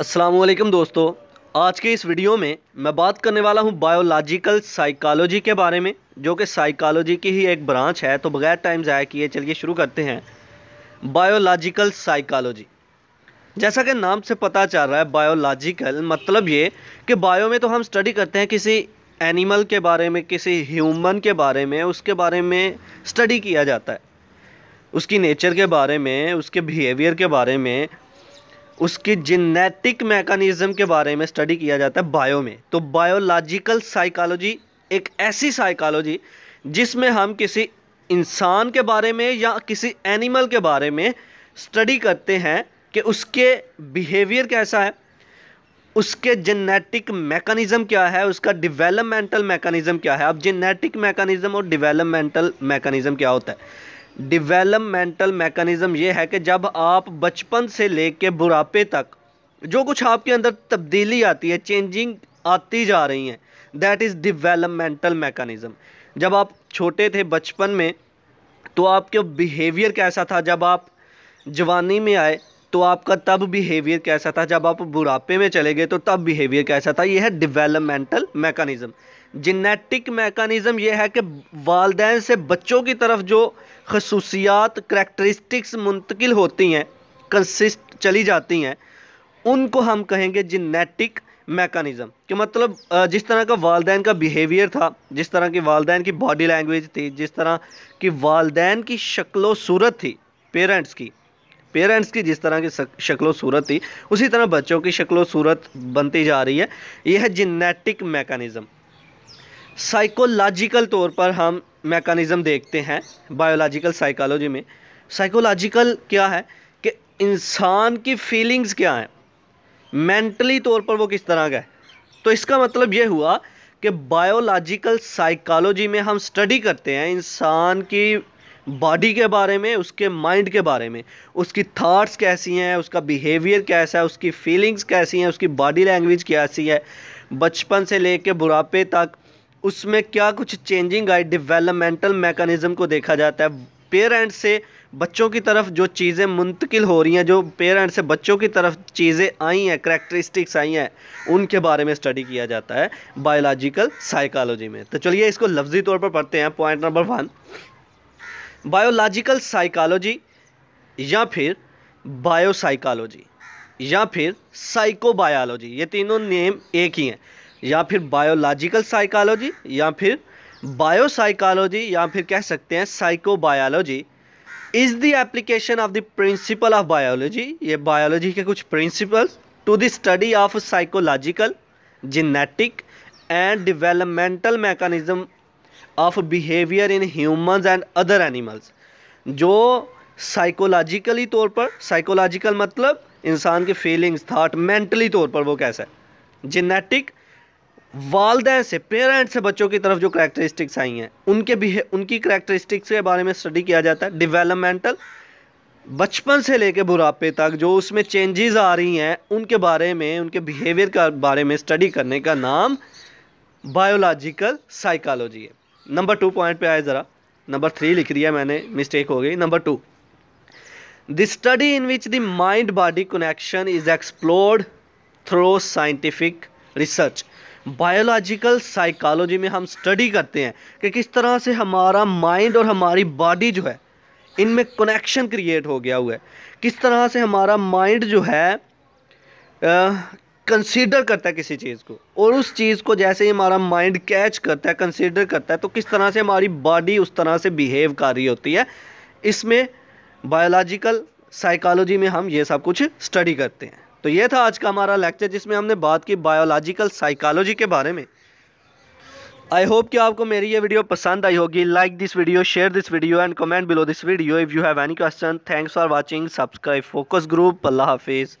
असलम दोस्तों। आज के इस वीडियो में मैं बात करने वाला हूँ बायोलॉजिकल साइकोलॉजी के बारे में, जो कि साइकोलॉजी की ही एक ब्रांच है तो बगैर टाइम ज़ाया किए चलिए शुरू करते हैं। Biological psychology. जैसा कि नाम से पता चल रहा है, बायोलॉजिकल मतलब ये कि बायो में तो हम स्टडी करते हैं किसी एनिमल के बारे में, किसी ह्यूमन के बारे में, उसके बारे में स्टडी किया जाता है। उसकी नेचर के बारे में, उसके बिहेवियर के बारे में उसकी जेनेटिक मैकानिज़्म के बारे में स्टडी किया जाता है बायो में। तो बायोलॉजिकल साइकोलॉजी एक ऐसी साइकोलॉजी जिसमें हम किसी इंसान के बारे में या किसी एनिमल के बारे में स्टडी करते हैं कि उसके बिहेवियर कैसा है, उसके जेनेटिक मैकानिज़्म क्या है, उसका डिवेलपमेंटल मैकानिज़्म क्या है। अब जेनेटिक मैकानिज़्म और डिवेलपमेंटल मैकानिज़्म क्या होता है? डिवेलपमेंटल मैकेनिज़्म ये है कि जब आप बचपन से लेके बुढ़ापे तक जो कुछ आपके अंदर तब्दीली आती है चेंजिंग आती जा रही हैं दैट इज़ डिवेलपमेंटल मैकेनिज़्म जब आप छोटे थे बचपन में तो आपके बिहेवियर कैसा था? जब आप जवानी में आए तो आपका तब बिहेवियर कैसा था? जब आप बुढ़ापे में चले गए तो तब बिहेवियर कैसा था? यह है डिवेलपमेंटल मैकेनिज़्म जेनेटिक मेकानिज़म ये है कि वालदेन से बच्चों की तरफ़ जो खसूसियात करैक्टरिस्टिक्स मुंतकिल होती हैं कंसिस्ट चली जाती हैं, उनको हम कहेंगे जेनेटिक मेकानिज़म कि मतलब जिस तरह का वालदेन का बिहेवियर था, जिस तरह की वालदेन की बॉडी लैंग्वेज थी, जिस तरह की वालदेन की शक्ल सूरत थी पेरेंट्स की पेरेंट्स की जिस तरह की शक्ल सूरत थी, उसी तरह बच्चों की शक्ल सूरत बनती जा रही है। यह है जेनेटिक मेकानिज़म साइकोलॉजिकल तौर पर हम मैकानिज़्म देखते हैं बायोलॉजिकल साइकोलॉजी में। साइकोलॉजिकल क्या है? कि इंसान की फीलिंग्स क्या हैं? मेंटली तौर पर वो किस तरह का है? तो इसका मतलब ये हुआ कि बायोलॉजिकल साइकोलॉजी में हम स्टडी करते हैं इंसान की बॉडी के बारे में, उसके माइंड के बारे में। उसकी थाट्स कैसी हैं, उसका बिहेवियर कैसा है, उसकी फीलिंग्स कैसी हैं, उसकी बॉडी लैंग्वेज कैसी है। बचपन से लेकर बुढ़ापे तक उसमें क्या कुछ चेंजिंग आई डिवेलपमेंटल मैकेनिज़्म को देखा जाता है। पेरेंट्स से बच्चों की तरफ़ जो चीज़ें मुंतकिल हो रही हैं, जो पेरेंट्स से बच्चों की तरफ़ चीज़ें आई हैं करेक्टरिस्टिक्स आई हैं, उनके बारे में स्टडी किया जाता है बायोलॉजिकल साइकोलॉजी में। तो चलिए इसको लफ्ज़ी तौर पर पढ़ते हैं point number one biological psychology या फिर बायोसाइकोलॉजी या फिर साइकोबायोलॉजी ये तीनों नेम एक ही हैं। या फिर बायोलॉजिकल साइकोलॉजी या फिर बायोसाइकोलॉजी या फिर कह सकते हैं psychobiology is the application of the principle of biology ये बायोलॉजी के कुछ principles to the study of psychological genetic and developmental mechanism of behaviour in humans and other animals जो साइकोलॉजिकली तौर पर साइकोलॉजिकल मतलब इंसान के फीलिंग्स थाट मेंटली तौर पर वो कैसा है? जेनेटिक वालदेन से पेरेंट्स से बच्चों की तरफ़ जो करेक्टरिस्टिक्स आई हैं, उनके भी उनकी करेक्टरिस्टिक्स के बारे में स्टडी किया जाता है डिवेलपमेंटल बचपन से लेकर बुढ़ापे तक जो उसमें चेंजेस आ रही हैं, उनके बारे में, उनके बिहेवियर का बारे में स्टडी करने का नाम बायोलॉजिकल साइकोलॉजी है। नंबर टू पॉइंट पे आए ज़रा। नंबर थ्री लिख दिया मैंने मिस्टेक हो गई। Number two the study in which the mind body connection is explored through scientific research biological psychology में हम स्टडी करते हैं कि किस तरह से हमारा माइंड और हमारी बॉडी जो है, इनमें कनेक्शन क्रिएट हो गया हुआ है। किस तरह से हमारा माइंड जो है कंसीडर करता है किसी चीज़ को। और उस चीज़ को जैसे ही हमारा माइंड कैच करता है कंसीडर करता है तो किस तरह से हमारी बॉडी उस तरह से बिहेव कर रही होती है। इसमें बायोलॉजिकल साइकोलॉजी में हम ये सब कुछ स्टडी करते हैं। तो ये था आज का हमारा लेक्चर जिसमें हमने बात की बायोलॉजिकल साइकोलॉजी के बारे में। आई होप कि आपको मेरी ये वीडियो पसंद आई होगी। Like this video share this video and comment below this video if you have any question thanks for watching subscribe focus group अल्लाह हाफिज़